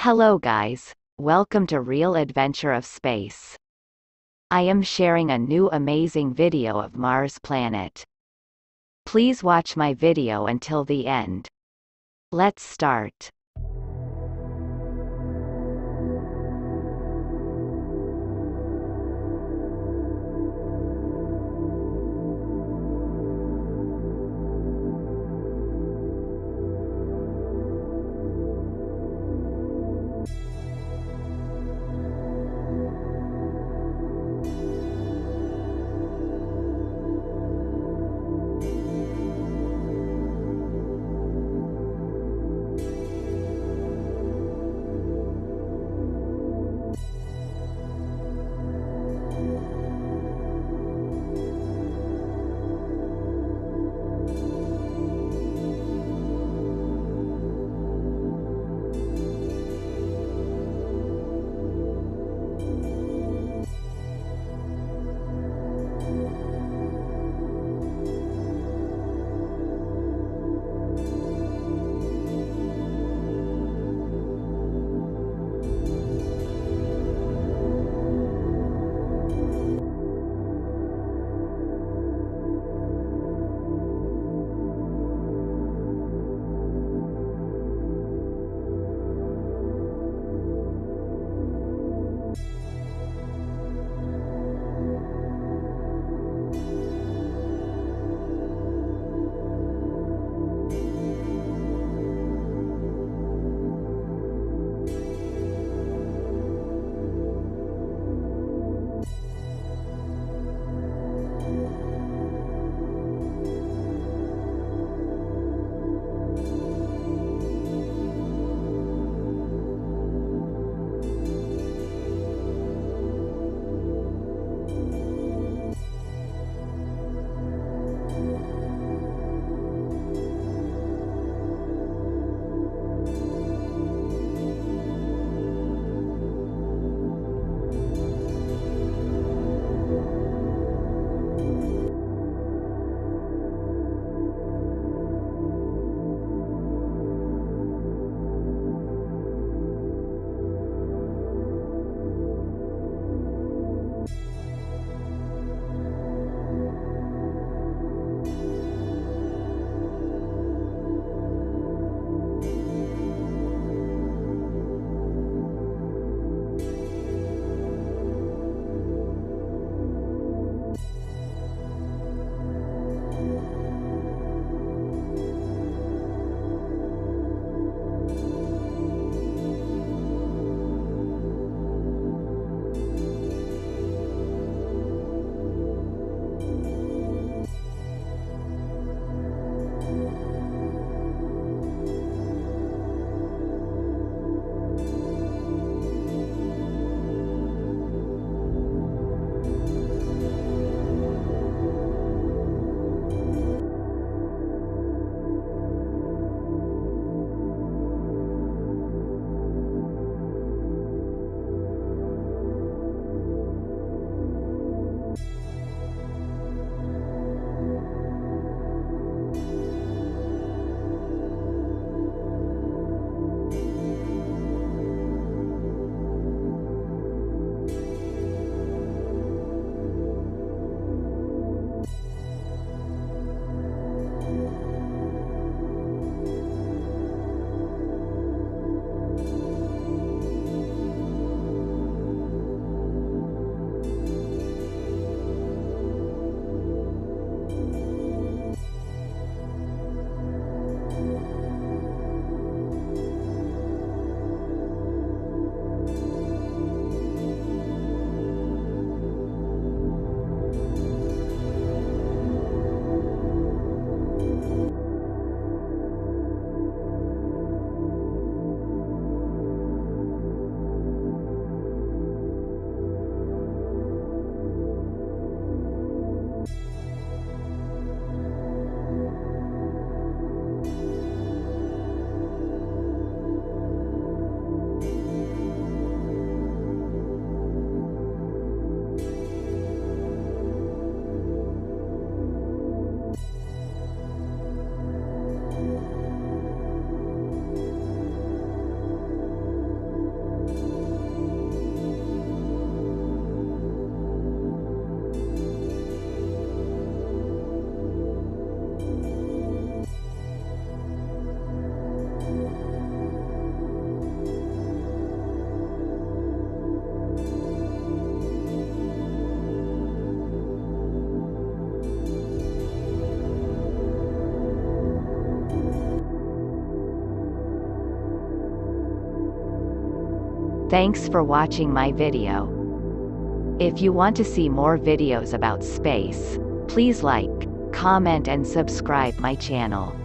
Hello guys. Welcome to Real Adventure of Space. I am sharing a new amazing video of Mars planet. Please watch my video until the end. Let's start. Thanks for watching my video. If you want to see more videos about space, please like, comment and subscribe my channel.